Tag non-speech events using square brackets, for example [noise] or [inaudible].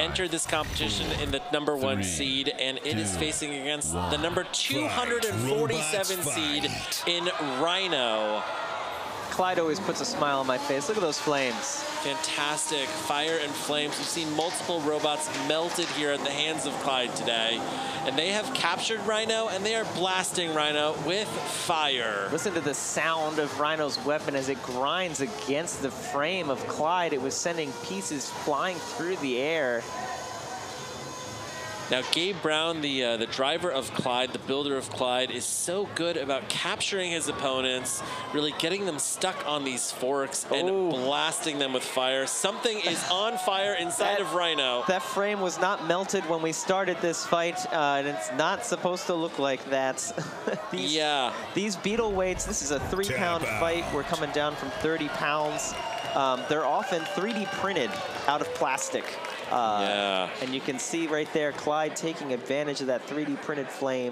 entered this competition in the number one three, seed, and it is two, facing against one. the number 247 Robots seed in Rhino. Clyde always puts a smile on my face. Look at those flames. Fantastic fire and flames. We've seen multiple robots melted here at the hands of Clyde today, and they have captured Rhino, and they are blasting Rhino with fire. Listen to the sound of Rhino's weapon as it grinds against the frame of Clyde. It was sending pieces flying through the air. Now, Gabe Brown, the uh, the driver of Clyde, the builder of Clyde, is so good about capturing his opponents, really getting them stuck on these forks and Oh. blasting them with fire. Something is [laughs] on fire inside That- of Rhino. That frame was not melted when we started this fight, uh, and it's not supposed to look like that. [laughs] these, Yeah. These beetle weights, this is a three pound fight. We're coming down from 30 pounds. Um, they're often 3D printed out of plastic. Uh, Yeah. And you can see right there, Clyde taking advantage of that 3D printed flame.